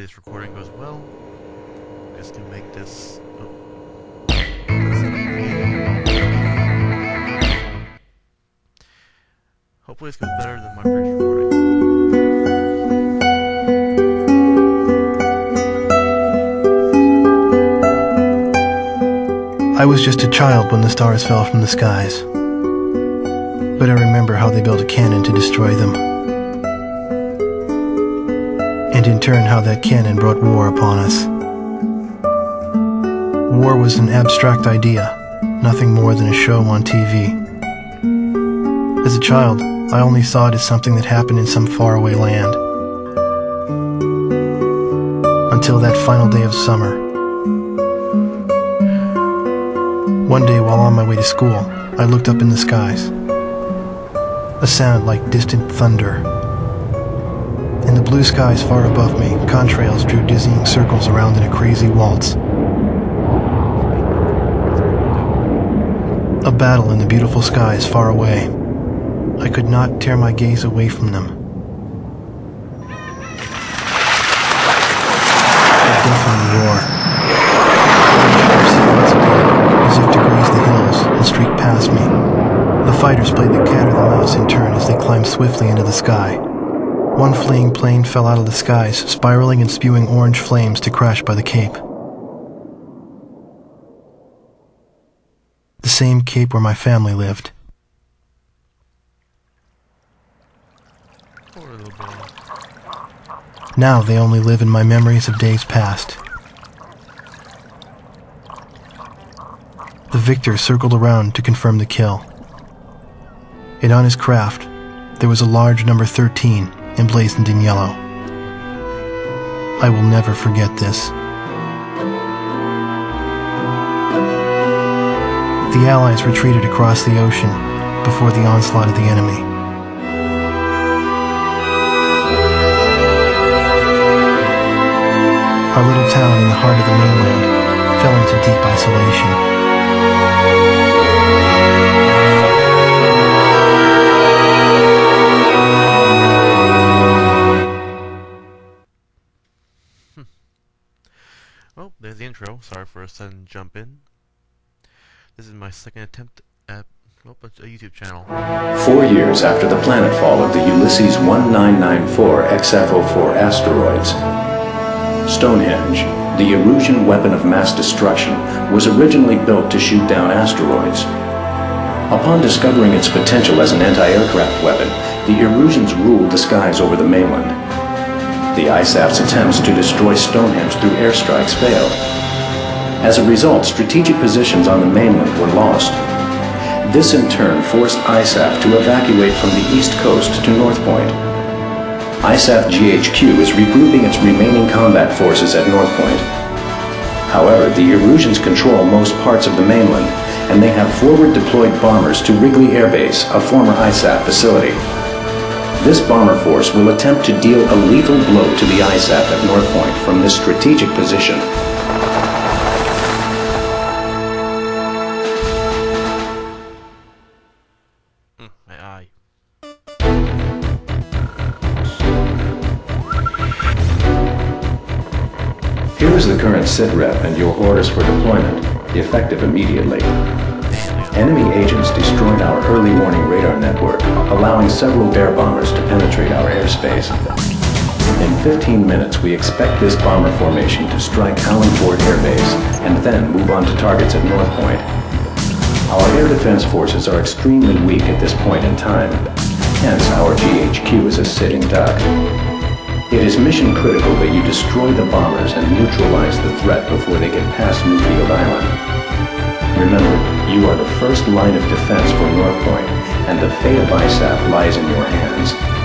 this recording goes well, I just can make this. Oh. Hopefully, this goes better than my previous recording. I was just a child when the stars fell from the skies. But I remember how they built a cannon to destroy them. And in turn, how that cannon brought war upon us. War was an abstract idea, nothing more than a show on TV. As a child, I only saw it as something that happened in some faraway land. Until that final day of summer. One day while on my way to school, I looked up in the skies. A sound like distant thunder. In the blue skies far above me, contrails drew dizzying circles around in a crazy waltz. A battle in the beautiful skies far away. I could not tear my gaze away from them. A deafening roar. As if to graze the hills and streak past me. The fighters played the cat or the mouse in turn as they climbed swiftly into the sky. One fleeing plane fell out of the skies, spiraling and spewing orange flames to crash by the Cape. The same Cape where my family lived. Poor little boy. Now they only live in my memories of days past. The victor circled around to confirm the kill. And on his craft, there was a large number 13 emblazoned in yellow. I will never forget this. The Allies retreated across the ocean before the onslaught of the enemy. Our little town in the heart of the mainland fell into deep isolation. Oh, there's the intro. Sorry for a sudden jump in. This is my second attempt at well, a YouTube channel. Four years after the planetfall of the Ulysses 1994 XF04 asteroids, Stonehenge, the Erusian weapon of mass destruction, was originally built to shoot down asteroids. Upon discovering its potential as an anti-aircraft weapon, the Erusians ruled the skies over the mainland. The ISAF's attempts to destroy Stonehenge through airstrikes failed. As a result, strategic positions on the mainland were lost. This in turn forced ISAF to evacuate from the east coast to North Point. ISAF GHQ is regrouping its remaining combat forces at North Point. However, the Erusians control most parts of the mainland, and they have forward deployed bombers to Wrigley Air Base, a former ISAF facility. This bomber force will attempt to deal a lethal blow to the ISAF at North Point from this strategic position. Here is the current SITREP and your orders for deployment, effective immediately. Enemy agents destroyed our early warning radar network, allowing several bear bombers to penetrate our airspace. In 15 minutes, we expect this bomber formation to strike Allenford Air Base and then move on to targets at North Point. Our air defense forces are extremely weak at this point in time, hence our GHQ is a sitting duck. It is mission critical that you destroy the bombers and neutralize the threat before they get past Newfield Island. Remember, you are the first line of defense for North Point, and the fate of ISAF lies in your hands.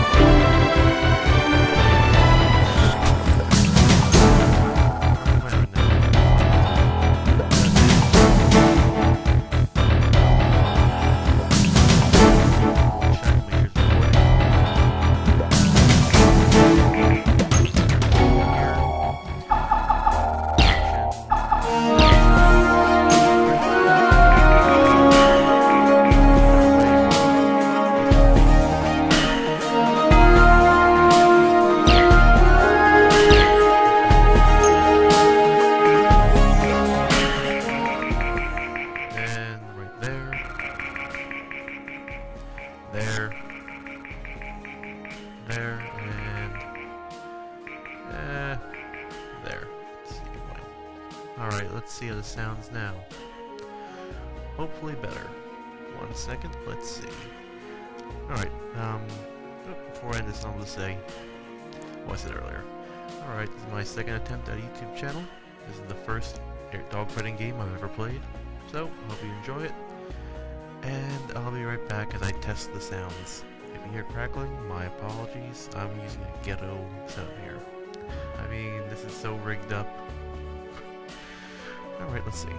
There, and eh, there. Alright, let's see how this sounds now. Hopefully better. One second, let's see. Alright, um, oh, before I end this, I'm going to say what I said earlier. Alright, this is my second attempt at a YouTube channel. This is the first dog dogfighting game I've ever played. So, hope you enjoy it. And I'll be right back as I test the sounds. Hear crackling, my apologies. I'm using a ghetto sound here. I mean, this is so rigged up. Alright, let's see.